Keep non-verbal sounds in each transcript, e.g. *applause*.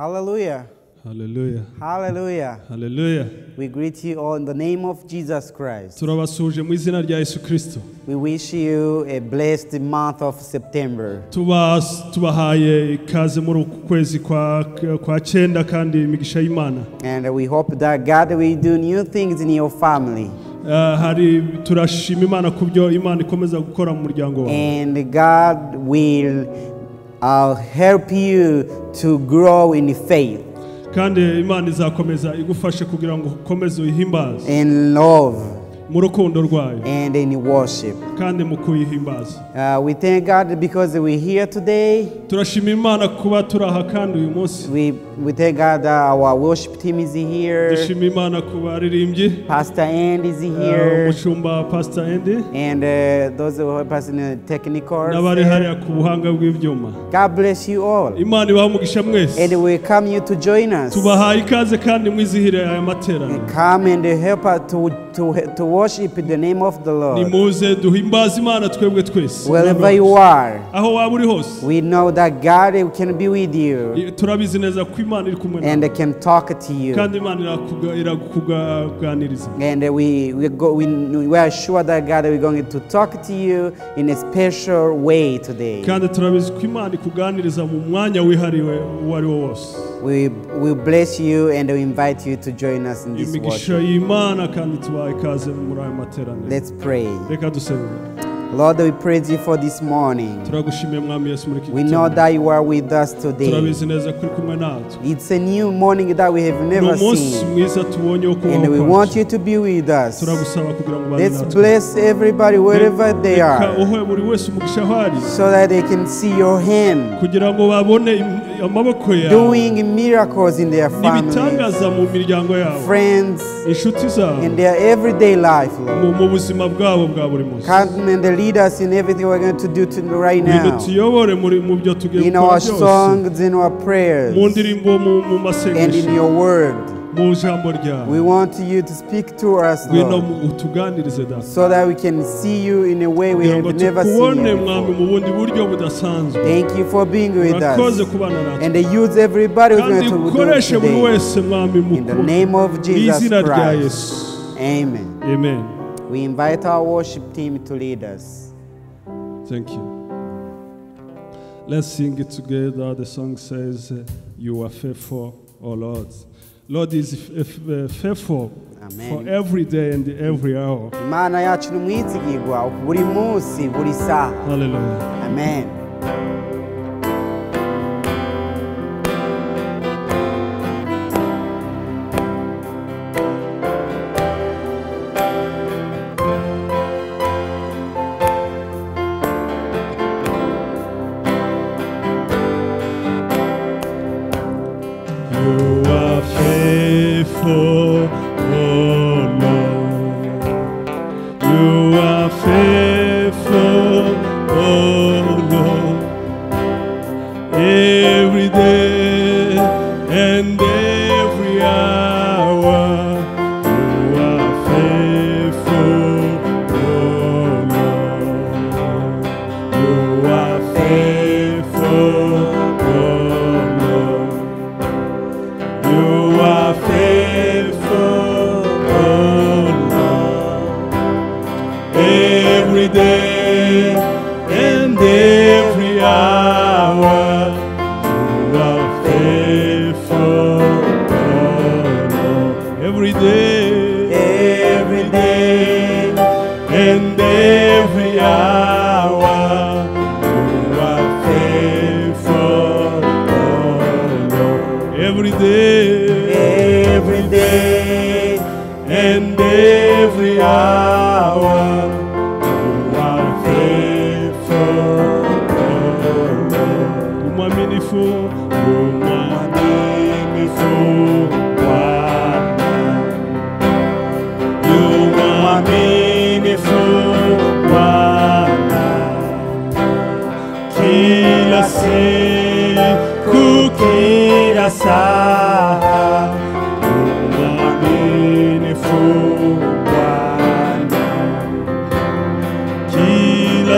Hallelujah. haleluya Hallelujah. haleluya We greet you all in the name of Jesus Christ. turabasuhuje mu izina rya yesu kirisito We wish you a blessed month of September. Tuba- tubahaye ikaze muri uku kwezi kwa, kwa cyenda kandi imigisha y'imana And we hope that God will do new things in your family. Ah, hari turashima imana ku byo imana ikomeza gukora mu muryango wawe And God will uh, help you to grow in faith, kandi imana izakomeza igufashe kugira ngo ukomeze uyihimbaze. In love, mu rukundo rwayo and in worship. kandi mu kuyihimbaza Uh, we thank God because we're here today. turashima imana kuba turi aha kandi uyu munsi We, we thank God that our worship team is here. dushima imana ku baririmbyi Pastor Andy is ah, here. umushumba pastor endi And uh, those who help us in the technical. hariya ku buhanga bw'ibyuma God bless you all. imana ibaha umugisha mwese And we welcome you to join us. tubahaye ikaze kandi mwizihire aya materaniro Come and help us to, to, to worship the name of the Lord. nimuze duhimbaze imana twebwe twese Wherever you are, aho waba uri hose we know that God can be with you turabizi neza ko imana iri kumwe nawe and can talk to you. kandi imana irakuga- irakuganiriza And we, we, go, we, we are sure that God is going to talk to you in a special way today. kandi turabizi ko imana ikuganiriza mu mwanya wihariwe uwo ari wo wose We will bless you and we invite you to join us in this imigisha worship. y'imana kandi ikaze materaniro Let's pray. reka dusenge Lord, we praise you for this morning. turagushimiye mwami yesu muri iki We know gitondo that you are with us today. turabizi neza ko uri kumwe natwe It's a new morning that we have ni never umunsi seen. mwiza tubonye wo kubaho And we kwacu. want you to be with us. turagusaba kugira ngo ubane Let's natwe bless everybody wherever they Reka are uhe buri wese umugisha aho ari so that they can see your hand amaboko yawe doing miracles in their families, mu miryango yabo friends, inshuti zabo in their everyday life, mu Lord. mu buzima bwabo bwa buri munsi Come and lead us in everything we're going to do to right now. tuyobore mu byo tugiye In our songs, in our prayers, mu ndirimbo mu masengesho and in your word. Mu ijambo ryawe We want you to speak to us, ngwino Lord, utuganirize data so that we can see you in a way we have never seen you mwami before. mu bundi buryo budasanzwe Thank you for being with urakoze us. kubana natwe And use everybody who's going to do ukoreshe buri today. wese mwami mu In the name of Jesus Christ. Amen. amen We invite our worship team to lead us. Thank you. Let's sing it together. The song says, You are faithful, O Lord. Lord is uh, faithful for every day and every hour. imana yacu ni umwizigirwa buri munsi buri saha Hallelujah. amen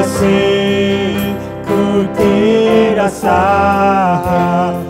sem curtir a sarra.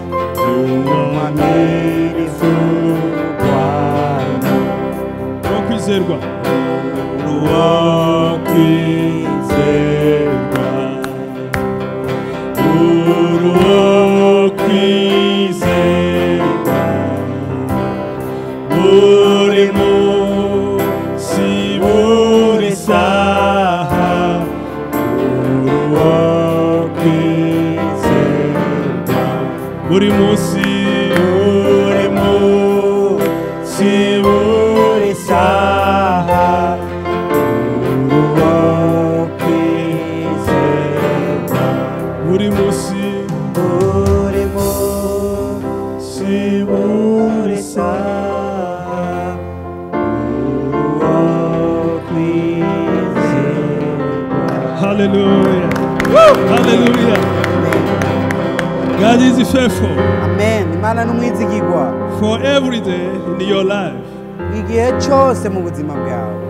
Faithful amen imana n'umwizigirwa for every day in your life igihe cyose mu buzima bwawe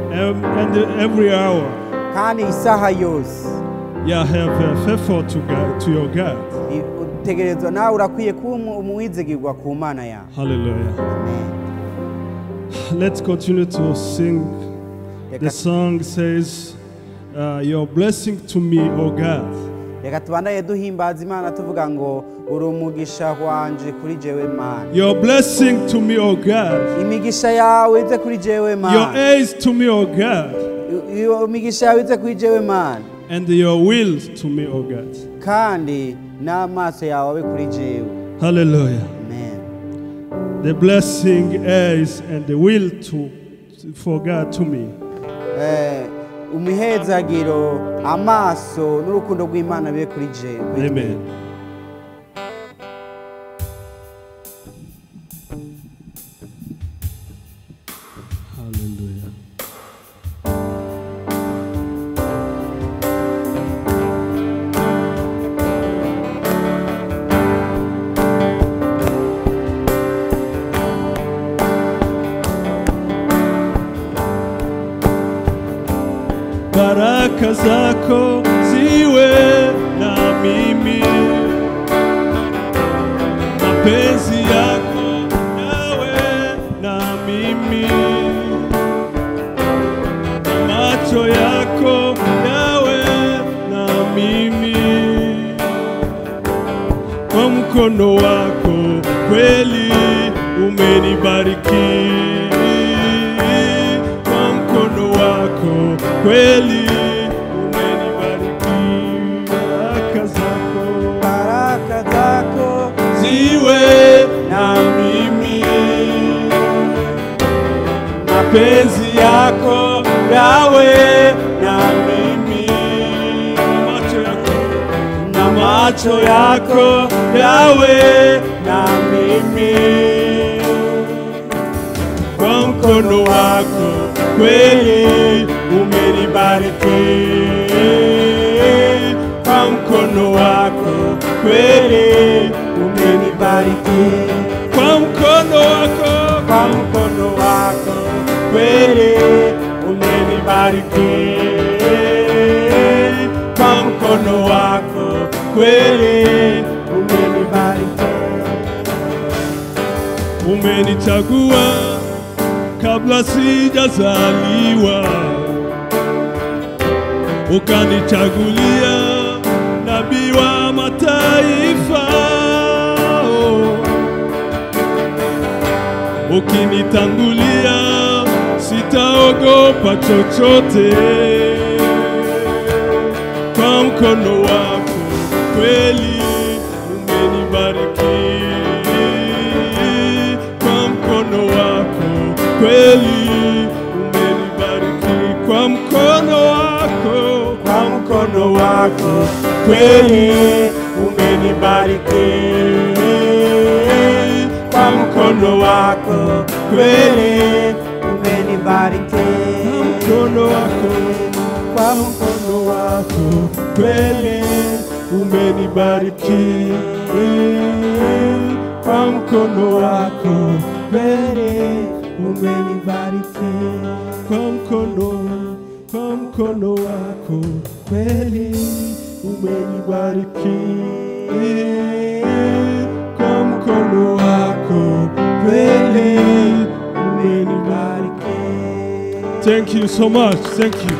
and every hour. kandi isaha yose You have faithful to God, to your God. Utegerezwa nawe urakwiye kuba umwizigirwa ku mana yawe Hallelujah. amen Let's continue to sing. The song says, uh, Your blessing to me, O God. Reka tubandanye duhimbaza imana tuvuga ngo uri umugisha wanje kuri jewe mana Your blessing to me, O God. imigisha yawe ize kuri jewe Your mana aid to me, O God. Imigisha yawe ize kuri jewe mana And your will to me, O God. kandi n'amaso yawe abe kuri jewe Hallelujah. amen The blessing is and the will to for God to me. Eh, umuhezagiro amaso n'urukundo rw'imana bibe kuri jewe baraka zako ziwe na mimi, mapenzi yako yawe na mimi, macho yako yawe na mimi, kwa mkono wako kweli umenibariki, kweli umenibariki, baraka zako baraka zako ziwe na mimi, mapenzi yako yawe na mimi, na macho yako yawe na mimi, kwa mkono wako kweli umenibariki, kwa mkono wako kweli umenibariki, kwa mkono wako, kwa mkono wako kweli umenibariki, kwa mkono wako kweli umenibariki. Umenichagua kabla sijazaliwa, ukanichagulia nabii wa mataifa, oh. ukinitangulia sitaogopa chochote, kwa mkono wako kweli wako kweli umenibariki, kwa mkono wako kweli umenibariki. Mkono wako, kwa mkono wako kweli umenibariki, kwa mkono wako kweli umenibariki, kwa mkono wako kweli umenibariki, kwa mkono wako kweli umenibariki. Thank you so much. Thank you.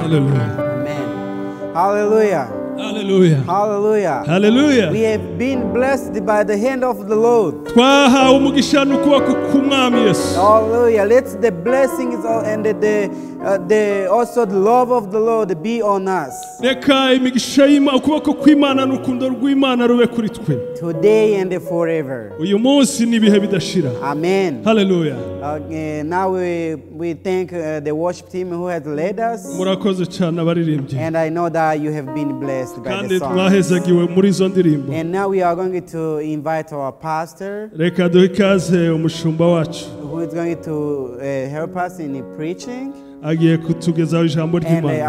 Hallelujah. Amen. Hallelujah. Hallelujah. Hallelujah. Hallelujah. We have been blessed by the hand of the Lord. twahawe umugisha n'ukuboko k'umwami yesu Hallelujah. Let the blessings and the, the, uh, the also the love of the Lord be on us reka imigisha y'Imana ukuboko kw'imana n'urukundo rw'imana rube kuri twe today and forever. uyu munsi n'ibihe bidashira Amen. Hallelujah. Okay, now we, we thank uh, the worship team who has led us. murakoze cyane abaririmbyi And I know that you have been blessed by the song. mwahezagiwe muri izo ndirimbo And now we are going to invite our pastor reka duhe ikaze umushumba wacu who is going to uh, help us in preaching. agiye kutugezaho ijambo ry'imanakandi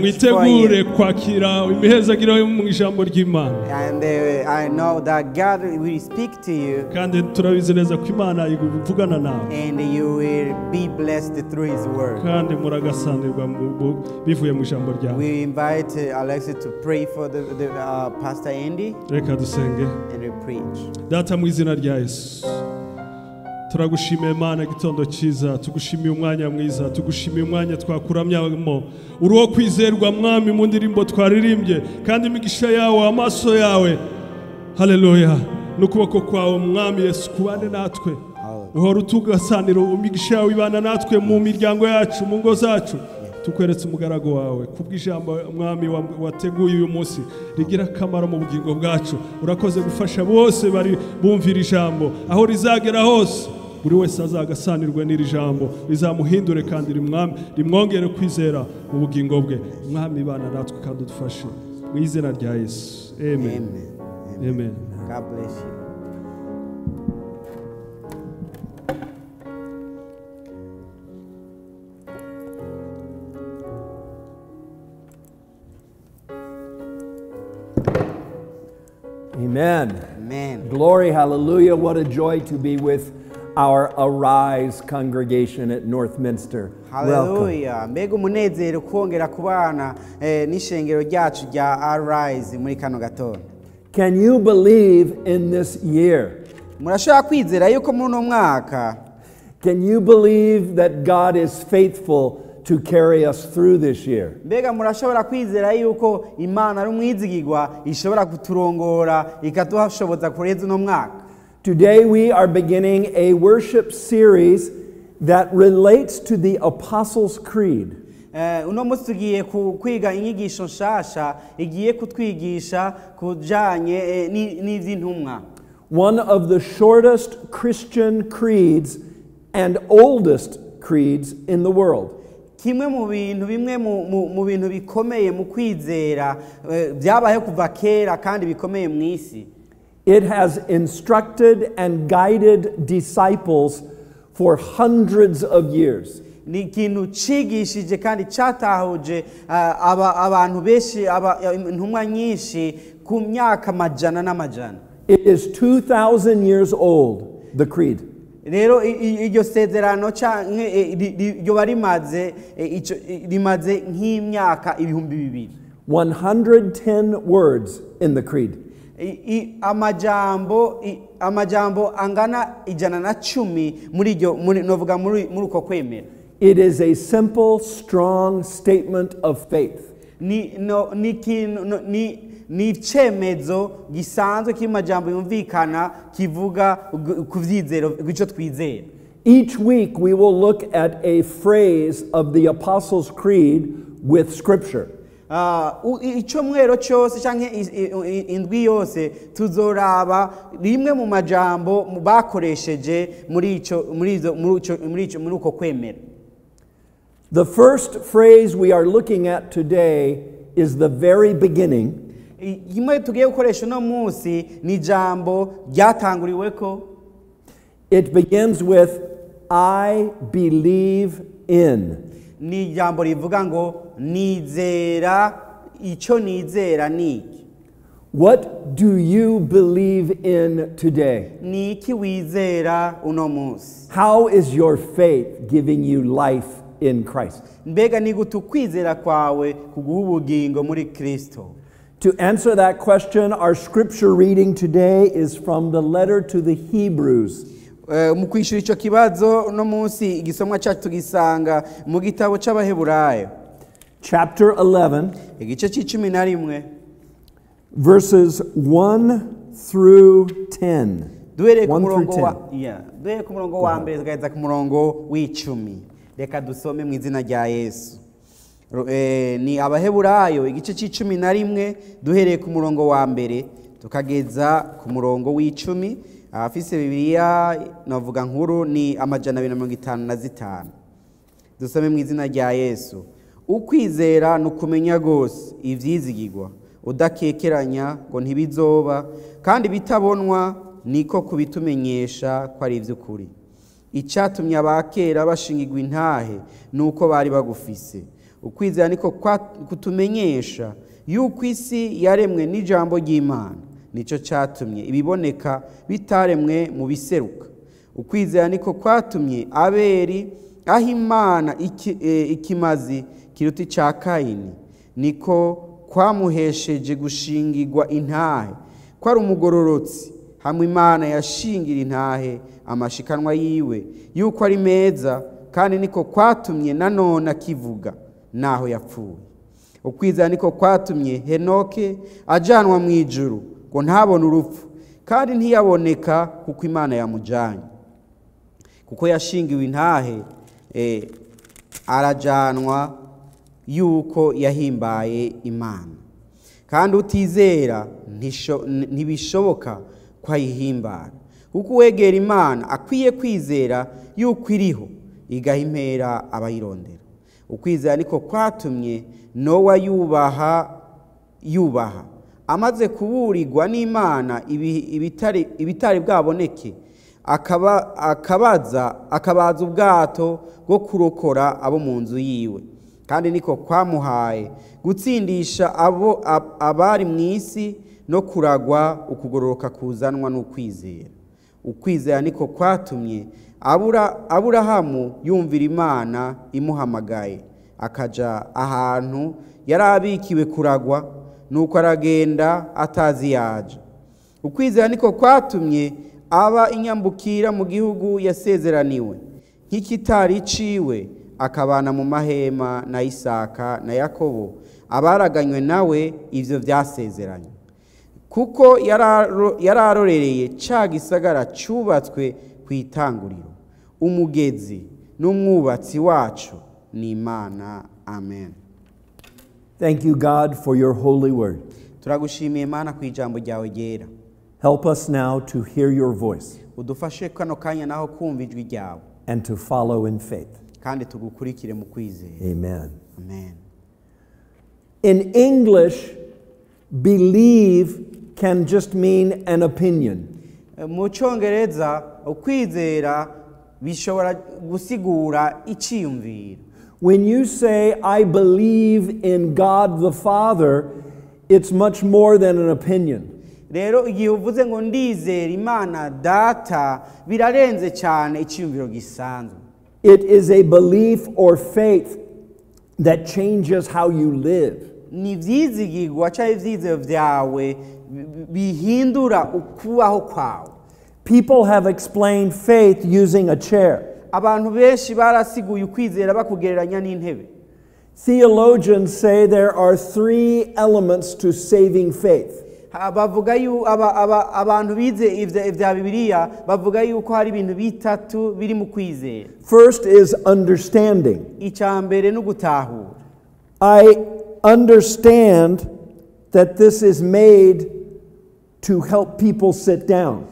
mwitegure kwakira imihezagiro yo mu ijambo ry'imana. Kandi turabizi neza ko imana ivugana nawekandi muragasanirwa bivuye mu ijambo ryawe dusenge. Data mu izina rya yesu. Turagushimiye mana igitondo cyiza tugushimiye umwanya mwiza tugushimiye umwanya twakuramyamo. Uri uwo kwizerwa mwami mu ndirimbo twaririmbye kandi imigisha yawe amaso yawe. Haleluya n'ukuboko kwawe mwami yesu kubane natwe. Uhora utugasanira imigisha yawe ibana natwe mu miryango yacu mu ngo zacu. Tukweretse umugaragu wawe kubw'ijambo mwami wa- wateguye uyu munsi. Rigira akamaro mu bugingo bwacu. Urakoze gufasha bose bari bumvira ijambo. Aho rizagera hose. Buri wese azagasanirwe n'iri jambo rizamuhindure kandi rimwami- rimwongere kwizera mu bugingo bwe mwami bana natwe kandi udufashe mu izina rya yesu amen Amen. Amen. amen God bless you. Amen. Amen. Glory, hallelujah. What a joy to be with our Arise congregation at Northminster. Hallelujah. Mbega umunezero kongera kubana eh, n'ishengero ryacu rya Arise muri kano gatondo. Can you believe in this year? Murashobora kwizera yuko muri uno mwaka Can you believe that God is faithful to carry us through this year? mbega murashobora kwizera yuko Imana ari umwizigirwa ishobora kuturongora ikatuhashoboza kureza uno mwaka. Today we are beginning a worship series that relates to the Apostles' Creed. Eh, uno munsi tugiye kwiga inyigisho nshasha igiye kutwigisha kujanye eh, n'ivy'intumwa. one of the shortest Christian creeds and oldest creeds in the world. kimwe mu bintu bimwe mu- bintu bikomeye mu kwizera eh, byabayeho kuva kera kandi bikomeye mu isi It has instructed and guided disciples for hundreds of years. ni ikintu cigishije kandi catahuje ah, abantu benshi intumwa nyinshi ku myaka majana n'amajana It is 2,000 years old, the creed. rero iryo sezerano canke ryoba rimaze rimaze nk'imyaka ibihumbi bibiri 110 words in the creed. Amajambo amajambo angana ijana na cumi muri iryo novuga muri uko kwemera It is a simple, strong statement of faith. ni no ni ikintu no- ni ni icemezo gisanzwe cy'amajambo yumvikana kivuga gu- ku vyizero icyo twizera Each week we will look at a phrase of the Apostles' Creed with Scripture. Ah, u- i- icomwero cyose cyangwa indwi yose tuzoraba rimwe mu majambo bakoresheje muri ico muri izo muri ico muri ico muri uko kwemera. The first phrase we are looking at today is the very beginning, I- kimwe tugiye gukoresha uno munsi ni ijambo ryatanguriweko. It begins with, I believe in. Ni ijambo rivuga ngo nizera icyo nizera ni iki What do you believe in today? ni iki wizera uno munsi How is your faith giving you life in Christ? mbega ni gute ukwizera kwawe kuguha ubugingo muri kirisito To answer that question, our scripture reading today is from the letter to the Hebrews, mu kwishyura icyo kibazo uno munsi igisomwa cyacu tugisanga mu gitabo cy'abaheburayo chapter 11, igice cy'icumi na rimwe. verses 1 through 10. duhereye ku 1 murongo wa 10. Yeah, duhereye ku murongo wa mbere tugaheza ku murongo w'icumi. Reka dusome mu izina rya yesu. Eh, ni abaheburayo igice cy'icumi na rimwe duhereye ku murongo wa mbere tukageza ku murongo w'icumi. Abafise bibiliya navuga nkuru ni amajana abiri na mirongo itanu na zitanu. Dusome mu izina rya yesu. Ukwizera ni ukumenya rwose ibyizigirwa udakekeranya ngo ntibizoba kandi bitabonwa niko kubitumenyesha ko ari iby'ukuri icyatumye abakera bashingirwa intahe ni uko bari bagufise. Ukwizera niko kutumenyesha yuko isi yaremwe n'ijambo ry'imana. Ni cyo cyatumye. Ibiboneka bitaremwe mu biseruka. Ukwizera niko kwatumye aberi aho imana eh, ikimazi kiruta icya kayini. Niko kwamuhesheje gushingirwa intahe. Ko ari umugororotsi hamwe imana yashingira intahe amashikanwa yiwe. Yuko ari meza kandi niko kwatumye nanone akivuga naho yapfuye. Ukwizera niko kwatumye henoke ajyanwa mu ijuru ngo ntabone urupfu. Kandi ntiyaboneka kuko imana yamujyanye. Kuko yashingiwe intahe eh, arajyanwa yuko yahimbaye imana. Kandi utizera ntibishoboka ko ayihimbara. Kuko uwegera imana akwiye kwizera yuko iriho igaha impera abayirondera. Ukwizera niko kwatumye nowa yubaha yubaha. Amaze kuburirwa n'imana ibi- ibitari bwaboneke akaba akabaza ubwato bwo kurokora abo mu nzu yiwe. Kandi niko kwamuhaye gutsindisha abo ab- abari mu isi no kuragwa ukugororoka kuzanwa n'ukwizera. Ukwizera niko kwatumye abura aburahamu yumvira imana imuhamagaye akaja ahantu yari abikiwe kuragwa. Nuko aragenda atazi yaje ukwizera niko kwatumye aba inyambukira mu gihugu yasezeraniwe. Nk'ikitari iciwe akabana mu mahema na isaka na yakobo. Abaraganywe nawe ibyo byasezeranye kuko yari arorereye ca gisagara cyubatswe ku itanguriro umugezi n'umwubatsi wacu ni imana. Amen. Thank you, God, for your holy word. turagushimiye mana ku ijambo ryawe ryera Help us now to hear your voice udufashe kano kanya naho kumva ijwi ryawe and to follow in faith. kandi tugukurikire mu kwizera Amen. amen In English, believe can just mean an opinion. mu cyongereza ukwizera bishobora gusigura icyiyumviro When you say, I believe in God the Father, it's much more than an opinion. rero igihe uvuze ngo ndizera imana data birarenze cyane icyiyumviro gisanzwe It is a belief or faith that changes how you live. ni ibyizigirwa cyangwa ibyizero byawe bihindura ukubaho kwawe People have explained faith using a chair. Abantu benshi barasiguye ukwizera bakugereranya n'intebe. Theologians say there are three elements to saving faith. Bavuga yu aba- aba- abantu bize ibya ibya bibiliya bavuga yuko hari ibintu bitatu biri mu kwizera. First is understanding. icya mbere ni ugutahura I understand that this is made to help people sit down.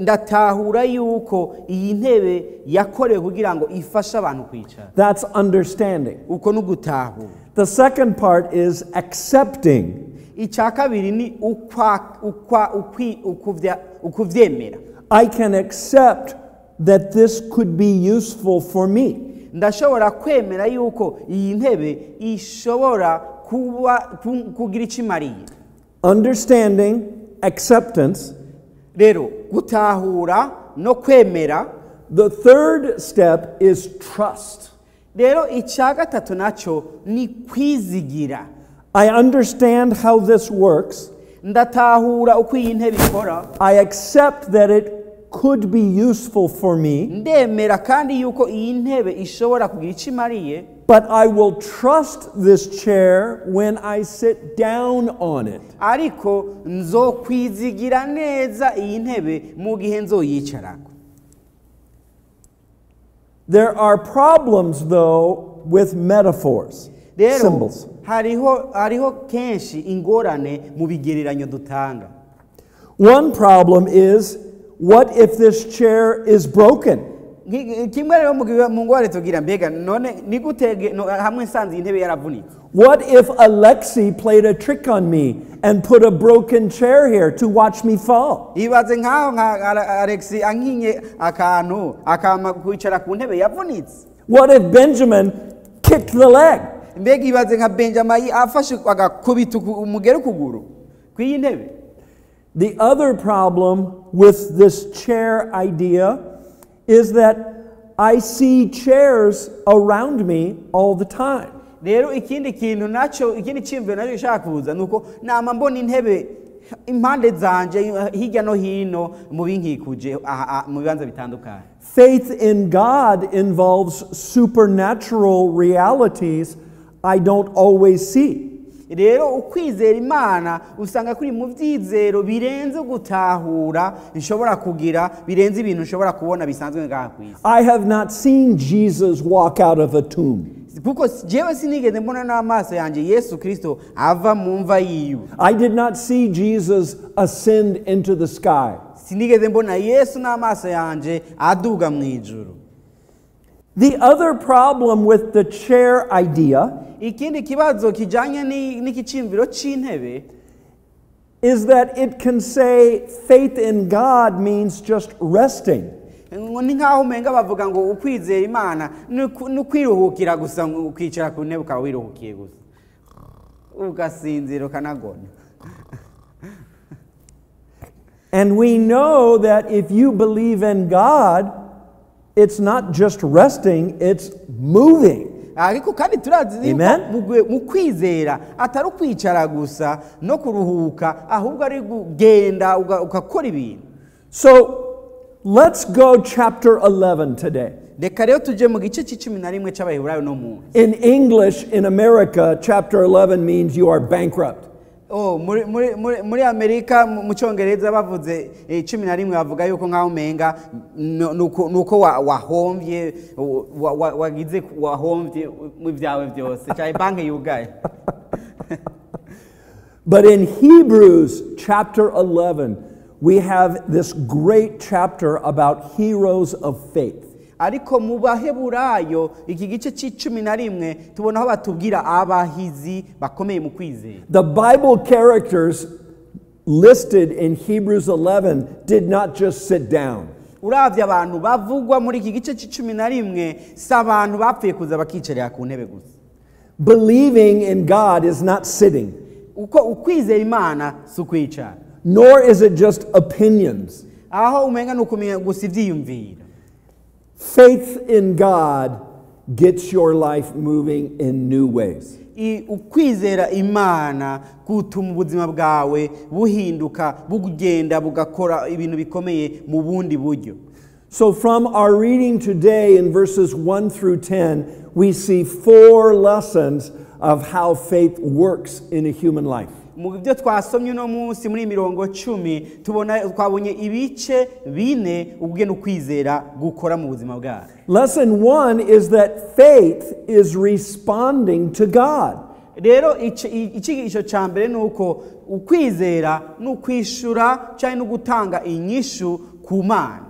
Ndatahura yuko iyi ntebe yakorewe kugira ngo ifashe abantu kwicara That's understanding. uko ni ugutahura The second part is accepting. icya kabiri ni ukwa- ukwa- ukwi- ukuvya- ukuvyemera I can accept that this could be useful for me. ndashobora kwemera yuko iyi ntebe ishobora kuba kugira icyo imariye Understanding, acceptance. rero gutahura no kwemera The third step is trust. rero icya gatatu nacyo ni kwizigira I understand how this works. ndatahura uko iyi ntebe ikora I accept that it could be useful for me, ndemera kandi yuko iyi ntebe ishobora kugira icyo imariye but I will trust this chair when I sit down on it. ariko nzokwizigira neza iyi ntebe mu gihe nzoyicarako There are problems, though, with metaphors, rero symbols. hariho hariho kenshi ingorane mu bigereranyo dutanga One problem is what if this chair is broken? Kimwe rero mu gihe- mu ngware tugira mbega none ni gute hamwe nsanze iyi ntebe yaravunitse What if Alexi played a trick on me and put a broken chair here to watch me fall? ibaze nk'aho nka Ale- alex ankinye akantu akama kwicara ku ntebe yavunitse What if Benjamin kicked the leg? mbega ibaze nka benjamin afashe agakubita umugere ukuguru ku iyi ntebe The other problem with this chair idea is that I see chairs around me all the time. rero ikindi kintu nacyo ikindi cyiyumviro nacyo ni uko nama mbona intebe impande zanje hirya no hino mu binkikuje mu bibanza bitandukanye Faith in God involves supernatural realities I don't always see. Rero ukwizera imana usanga kuri mu byizero birenze gutahura nshobora kugira birenze ibintu nshobora kubona bisanzwe ngaha ku isi I have not seen Jesus walk out of a tomb. kuko jewe sinigeze mbona n'amaso yanjye yesu kirisito ava mu mva yiwe I did not see Jesus ascend into the sky. sinigeze mbona yesu n'amaso yanjye aduga mu ijuru The other problem with the chair idea ikindi kibazo kijyanye ni- cy'intebe is that it can say faith in God means just resting. ni nk'aho umenga bavuga ngo ukwizera imana ni ukwiruhukira gusa ukicara ku ntebe ukaba wiruhukiye gusa ugasinzira ukanagona And we know that if you believe in God, it's not just resting, it's moving. Ah, ariko kandi turazi Amen. mu kwizera atari ukwicara gusa no kuruhuka ahubwo ari kugenda ugakora ibintu So let's go chapter 11 today. reka rero tujye mu gice cy'icumi na rimwe cy'abaheburayo no munsi In English, in America, chapter 11 means you are bankrupt. Oh, muri, muri, muri, muri amerika mu mu cyongereza bavuze eh, cumi na rimwe bavuga yuko nk'aho umenga nu- nuko nuko wa- wahombye wa- wa- wagize wahombye mu byawe byose *laughs* cyane banki yugaye But in Hebrews chapter 11, we have this great chapter about heroes of faith. Ariko mu baheburayo iki gice na rimwe batubwira abahizi bakomeye mu kwizera. The Bible characters listed in Hebrews 11 did not just sit down. urabye abantu bavugwa muri iki gice na rimwe si abantu bapfuye kuza bakicarira ku ntebe gusa. Believing in God is not sitting, uko ukwizera imana si ukwicara. Nor is it just opinions. aho umenga ni ukumenya gusa Faith in God gets your life moving in new ways. Ukwizera imana gutuma ubuzima bwawe buhinduka bugenda bugakora ibintu bikomeye mu bundi buryo So, from our reading today in verses 1 through 10, we see four lessons of how faith works in a human life. Mu byo twasomye uno munsi muri mirongo cumi tubona twabonye ibice bine ubwene ukwizera gukora mu buzima bwacu Lesson one is that faith is responding to God. rero icyigisho cya mbere ni uko ukwizera ni ukwishura cyangwa no gutanga inyishu ku mana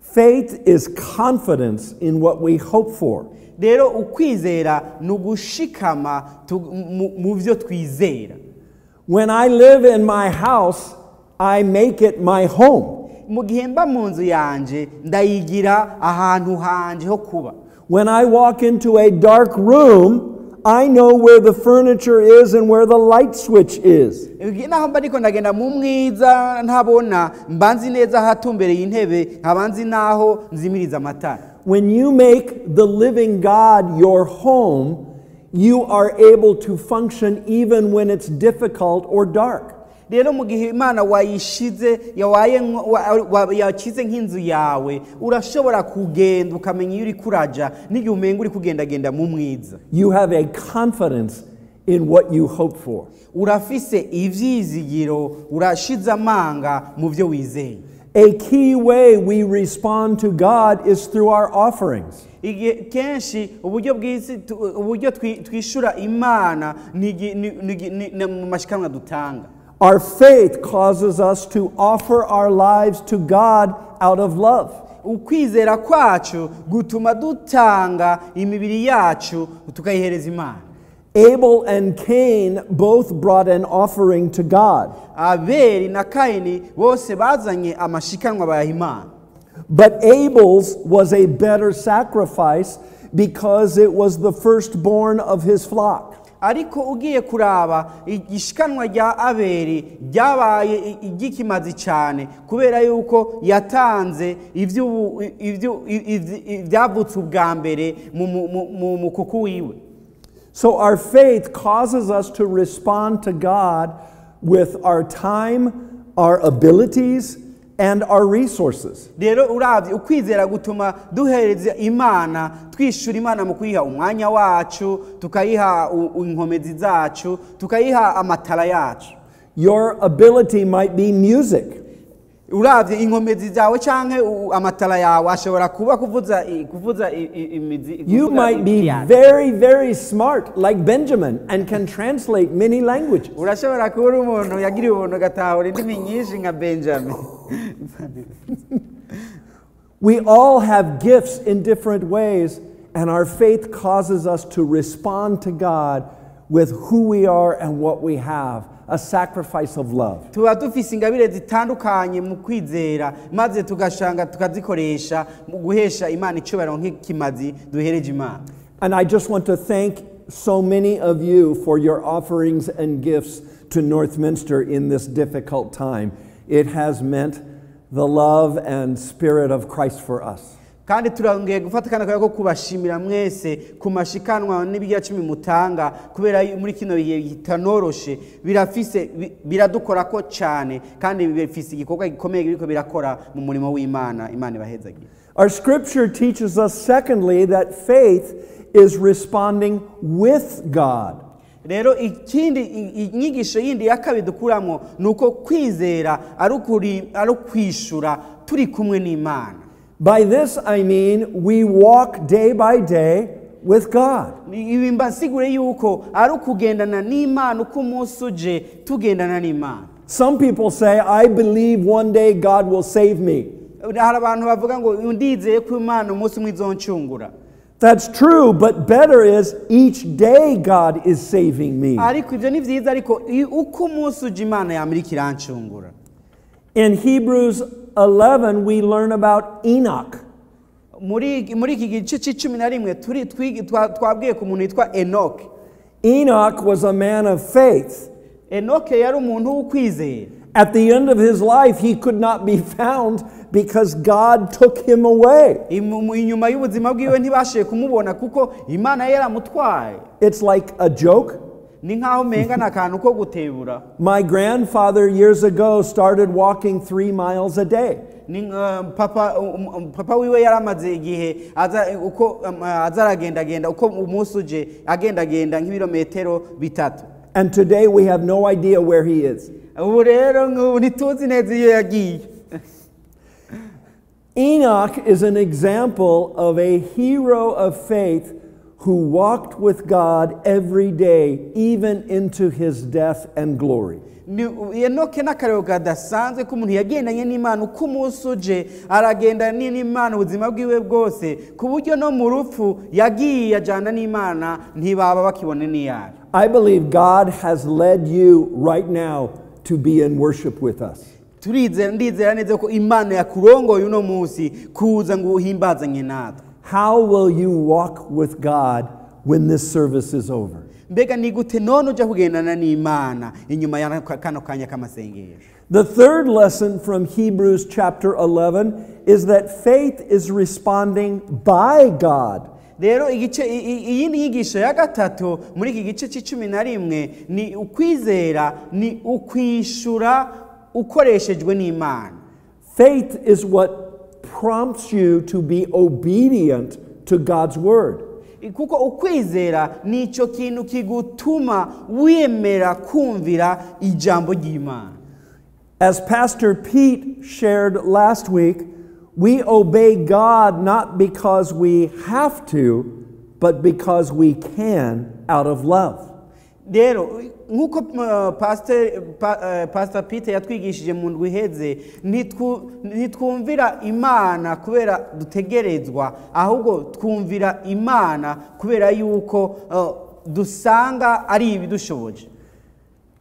Faith is confidence in what we hope for. rero ukwizera ni ugushikama mu byo twizera When I live in my house, I make it my home. mu gihe mba mu nzu yanjye ndayigira ahantu hanjye ho kuba When I walk into a dark room, I know where the furniture is and where the light switch is. Naho mba ariko ndagenda mu mwiza ntabona mba nzi neza ahatumbereye intebe nkaba nzi n'aho nzimiriza amatara When you make the living God your home, you are able to function even when it's difficult or dark. rero mu gihe imana wayishize yawaye nko- wa- wa- yakize nk'inzu yawe urashobora kugenda ukamenya iyo uri kuraja n'igihe umenga uri kugendagenda mu mwiza You have a confidence in what you hope for. urafise ivyizigiro urashize amanga mu byo wizeye A key way we respond to God is through our offerings. Kenshi uburyo bw'isi uburyo twi- twishura imana ni mu mashikanwa dutanga. Our faith causes us to offer our lives to God out of love. ukwizera kwacu gutuma dutanga imibiri yacu tukayihereza imana. Abel and Cain both brought an offering to God, abeli na kayini bose bazanye amashikanwa bayaha imana but Abel's was a better sacrifice because it was the firstborn of his flock. ariko ugiye kuraba ishikanwa rya abeli ryabaye iry'ikimazi cyane kubera yuko yatanze iby'ubu- ibyo- ibyo- ibyavutse ubwa mbere mu mukuku wiwe So our faith causes us to respond to God with our time, our abilities, and our resources. rero urabye ukwizera gutuma duhereza imana twishyura imana mu kuyiha umwanya wacu tukayiha inkomezi zacu tukayiha amatara yacu Your ability might be music. Urabye inkomezi zawe cyangwa amatara yawe ashobora kuba kuvuza kuvuza imizi You might be very, very smart, like Benjamin, and can translate many languages. urashobora kuba uri umuntu ubuntu agatahura indimi nyinshi nka benjamin. *laughs* We all have gifts in different ways, and our faith causes us to respond to God with who we are and what we have a sacrifice of love. tuba dufise ingabire zitandukanye mu kwizera maze tugashanga tukazikoresha mu guhesha imana icyubahiro nk'ikimazi duhereje imana And I just want to thank so many of you for your offerings and gifts to Northminster in this difficult time. It has meant the love and spirit of Christ for us. Kandi turongeye gufata akanya ko kubashimira mwese ku mashikanwa n'ibigira cumi mutanga kubera muri kino gihe bitanoroshe birafise bi- biradukora ko cyane kandi bifise igikorwa gikomeye biriko birakora mu murimo w'imana. Imana ibahezagiye. Our scripture teaches us, secondly, that faith is responding with God. rero ikindi inyigisho yindi ya kabiri dukuramo ni uko kwizera ari ukwishura turi kumwe n'imana. By this I mean we walk day by day with God. Ibi mbasigure yuko ari ukugendana n'imana uko umunsi uje tugendana n'imana Some people say, I believe one day God will save me. hari abantu bavuga ngo ndizeye ko imana umunsi umwe izoncungura That's true, but better is each day God is saving me. ariko ibyo ni byiza ariko uko umunsi uje imana yamira ikirancungura In Hebrews 11, we learn about Enoch. muri muri iki gice cy'icumi na rimwe turi twigi- twa- twabwiye ku muntu witwa enoke Enoch was a man of faith. enoke yari umuntu w'ukwizera At the end of his life, he could not be found because God took him away. Imu- mu- inyuma y'ubuzima bwiwe ntibashoboye kumubona kuko imana yari yaramutwaye It's like a joke. Ni nk'aho umenga ni akantu ko gutebura My grandfather years ago started walking three miles a day. Uh, papa um, um, um, papa wiwe yari igihe aza uko uh, aza aragendagenda uko umunsi uje agendagenda nk'ibirometero bitatu And today we have no idea where he is. ubu rero nk'ubu ntituzi neza iyo yagiye Enoch is an example of a hero of faith who walked with God every day, even into his death and glory. Enoke n'akarero kadasanzwe ko umuntu yagendanye n'imana uko umunsi uje aragendana n'imana ubuzima bwiwe bwose ku buryo no mu rupfu yagiye ajyana n'imana ntibaba bakibone n'iyayo I believe God has led you right now to be in worship with us. turizera ndizera neza ko imana yakurongoye uno munsi kuza ngo uhimbazanye natwe How will you walk with God when this service is over? mbega ni gute none ujya kugendana n'imana inyuma ya kano kanya k'amasengesho The third lesson from Hebrews chapter 11 is that faith is responding by God. rero igice iyi ni inyigisho ya gatatu muri iki gice cy'icumi na rimwe ni ukwizera ni ukwishura ukoreshejwe n'imana Faith is what prompts you to be obedient to God's word. kuko ukwizera ni icyo kintu kigutuma wemera kumvira ijambo ry'imana As Pastor Pete shared last week, we obey God not because we have to, but because we can out of love. rero nk'uko uh, pastor pa, uh, pastor peter yatwigishije mu ndwi iheze ntitwu- ntitwumvira imana kubera dutegerezwa ahubwo twumvira imana kubera yuko uh, dusanga ari ibidushoboje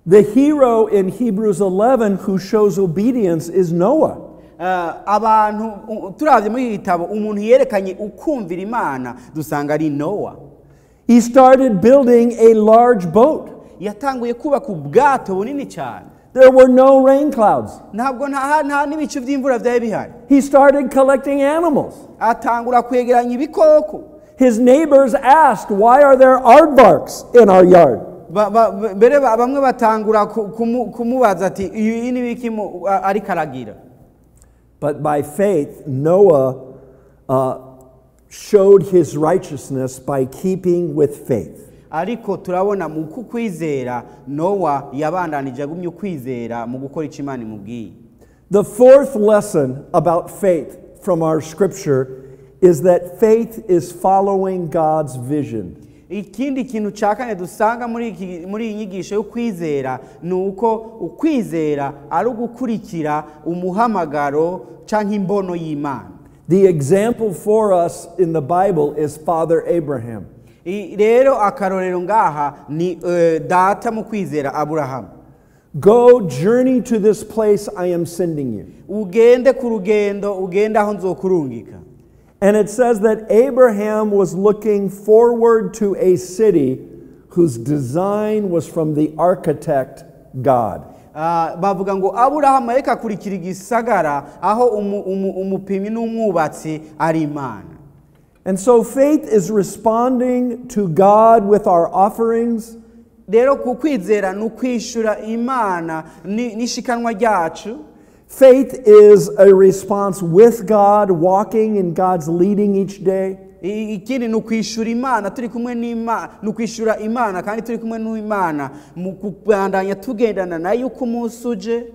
The hero in Hebrews 11 who shows obedience is Noah. Abantu turavye muri gitabo umuntu yerekanye ukumvira imana dusanga ari nowa He started building a large boat. Yatanguye kubaka ubwato bunini cyane There were no rain clouds. ntabwo nta nta n'ibicu by'imvura byari bihari He started collecting animals. atangura kwegeranya ibikoko His neighbors asked, Why are there aardvarks in our yard? Ba- ba- ba- mbere bamwe batangura kumubaza ati iyi ni biki ariko aragira But by faith, Noah uh, showed his righteousness by keeping with faith. Ariko turabona mu kukwizera nowa yabandanije agumye ukwizera mu gukora icyo imana imubwiye The fourth lesson about faith from our scripture is that faith is following God's vision. ikindi kintu cya kane dusanga muri iyi nyigisho yo kwizera ni uko ukwizera ari ugukurikira umuhamagaro cyangwa imbono y'imana The example for us in the Bible is Father Abraham. Rero akarorero ngaha ni data mu kwizera aburahamu Go journey to this place I am sending you. ugende ku rugendo ugende aho nzokurungika And it says that Abraham was looking forward to a city whose design was from the architect God. Ah, bavuga ngo aburahamu ariko akurikira igisagara aho umu- umu- umupimyi n'umwubatsi ari imana And so faith is responding to God with our offerings. Rero ku kwizera ni ukwishura imana ni- n'ishikanwa ryacu. Faith is a response with God, walking in God's leading each day. Ikindi ni ukwishura imana turi kumwe n'imana ni ukwishura imana kandi turi kumwe n'imana. Mu kubandanya tugendana nayo uko umunsi uje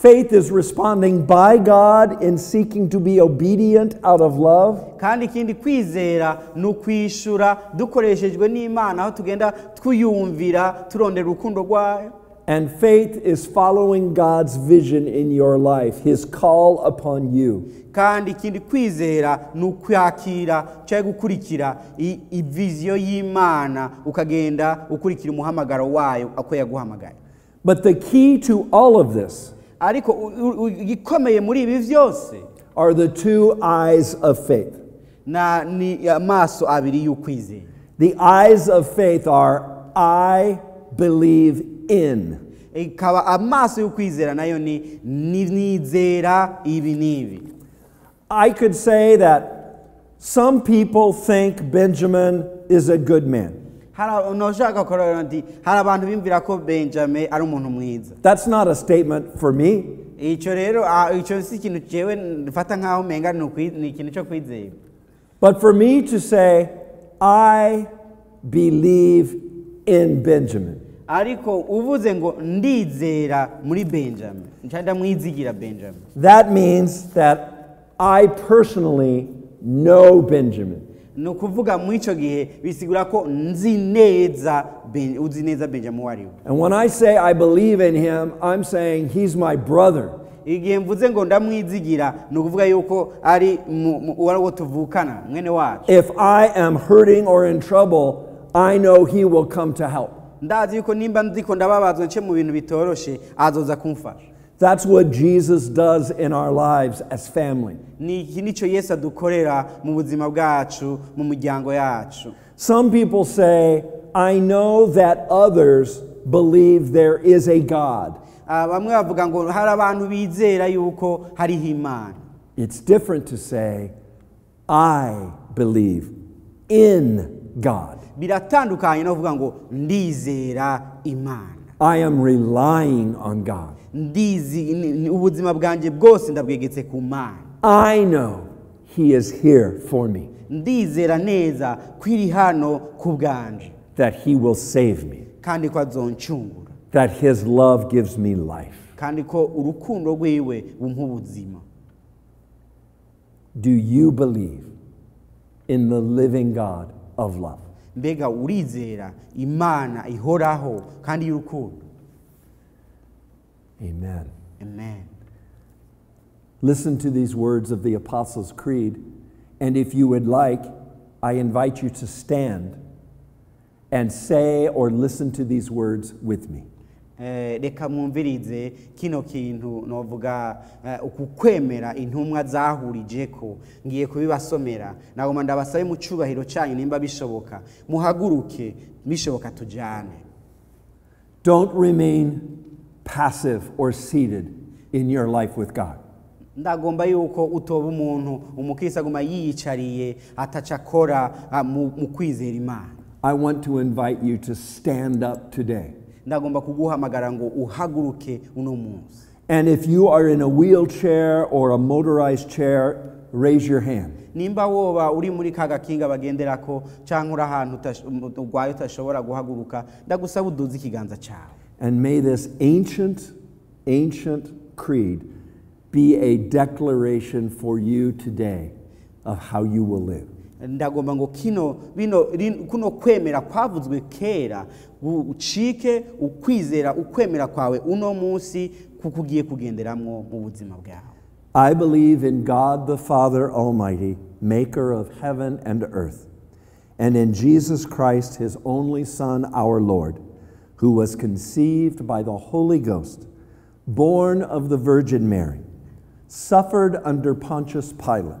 Faith is responding by God in seeking to be obedient out of love. kandi ikindi kwizera ni ukwishura dukoreshejwe n'imana aho tugenda twiyumvira turondera urukundo rwayo And faith is following God's vision in your life, His call upon you. kandi ikindi kwizera ni ukwakira cyangwa gukurikira iviziyo y'imana ukagenda ukurikira umuhamagaro wayo ako yaguhamagaye But the key to all of this ariko igikomeye muri ibi byose are the two eyes of faith. na ni amaso abiri y'ukwizera The eyes of faith are I believe in. ikaba amaso y'ukwizera nayo ni- nizera ibi n'ibi I could say that some people think Benjamin is a good man. Hari ntushaka kureba nti hari abantu bimvira ko benjamin ari umuntu mwiza That's not a statement for me. icyo rero ah, icyo si ikintu cyewe mfata nk'aho umenga ni ikintu cyo kwizera But for me to say, I believe in Benjamin, ariko uvuze ngo ndizera muri benjamin ndamwizigira benjamin that means that I personally know Benjamin. Ni ukuvuga muri icyo gihe bisigura ko nzi neza uzi neza benjamin uwo ari we And when I say I believe in him, I'm saying he's my brother. igihe mvuze ngo ndamwizigira ni ukuvuga yuko ari uwo tuvukana mwene wacu If I am hurting or in trouble, I know he will come to help. ndazi yuko nimba ndiko ndababazwa nce mu bintu bitoroshe azoza kumfasha That's what Jesus does in our lives as family. ni iki yesu adukorera mu buzima bwacu mu miryango yacu Some people say, I know that others believe there is a God. Ah, bamwe bavuga ngo hari abantu bizera yuko hariho imana It's different to say, I believe in God. biratandukanye no kuvuga ngo ndizera imana I am relying on God. ndizi ni- ni- ubuzima bwanjye bwose ndabwegetse ku mana I know He is here for me, ndizera neza ko iri hano ku bwanje that He will save me, kandi ko azoncungura that His love gives me life. kandi ko urukundo rwiwe bumpa ubuzima Do you believe in the living God of love? Mbega urizera imana ihoraho kandi y'urukundo Amen. amen Listen to these words of the Apostles' Creed, and if you would like, I invite you to stand and say or listen to these words with me. Eh, reka mwumvirize kino kintu novuga eh, uku kwemera intumwa zahurije ko ngiye kubibasomera. Nagoma ndabasabe mu cyubahiro cyanyu nimba bishoboka. Muhaguruke bishoboka tujyane Don't remain passive or seated in your life with God. ndagomba yuko utoba umuntu umukirisi aguma yiyicariye ataca akora ah, mu kwizera imana. I want to invite you to stand up today. Ndagomba kuguhamagara ngo uhaguruke uno munsi And if you are in a wheelchair or a motorized chair, raise your hand. nimba woba uri muri ka gakinga bagenderako cyangwa uri ahantu urwaye utashobora guhaguruka ndagusaba uduze ikiganza cyawe And may this ancient, ancient creed be a declaration for you today of how you will live. Ndagomba ngo kino bino kuno kwemera kwavuzwe kera. Ucike ukwizera ukwemera kwawe uno munsi kugenderamwo mu buzima bwawe. I believe in God the Father Almighty, maker of heaven and earth, and in Jesus Christ, his only Son, our Lord, who was conceived by the Holy Ghost, born of the Virgin Mary, suffered under Pontius Pilate,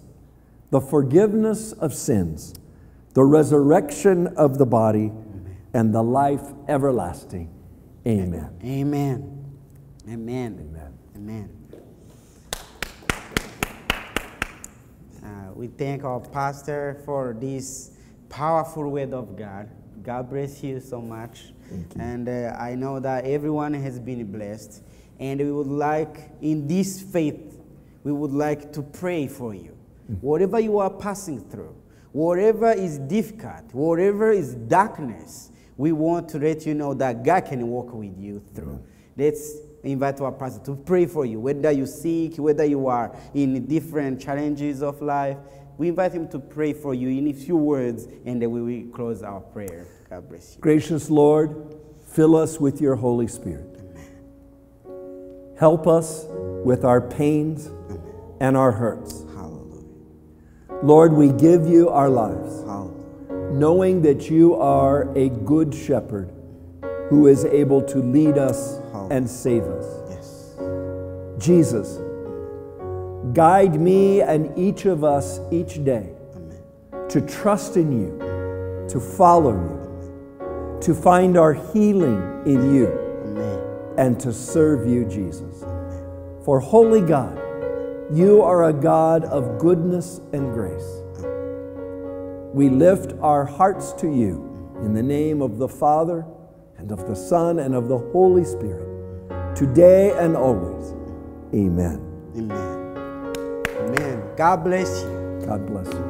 the forgiveness of sins, the resurrection of the body, and the life everlasting. Amen. amen amen Amen. amen Uh, we thank our pastor for this powerful word of God. God bless you so much. And uh, I know that everyone has been blessed. And we would like, in this faith, we would like to pray for you. Whatever you are passing through, whatever is difficult, whatever is darkness, we want to let you know that God can walk with you through. Let's invite our pastor to pray for you, whether you're sick, whether you are in different challenges of life. We invite him to pray for you in a few words, and then we will close our prayer. God bless you. Gracious Lord, fill us with your Holy Spirit. Help us with our pains and our hurts. Lord, we give you our lives, knowing that you are a good shepherd who is able to lead us and save us. Yes. Jesus, guide me and each of us each day to trust in you, to follow you, to find our healing in you, Amen. and to serve you, Jesus. For holy God, you are a God of goodness and grace. We lift our hearts to you in the name of the Father and of the Son and of the Holy Spirit, today and always. Amen. Amen. Amen. God bless you. God bless you.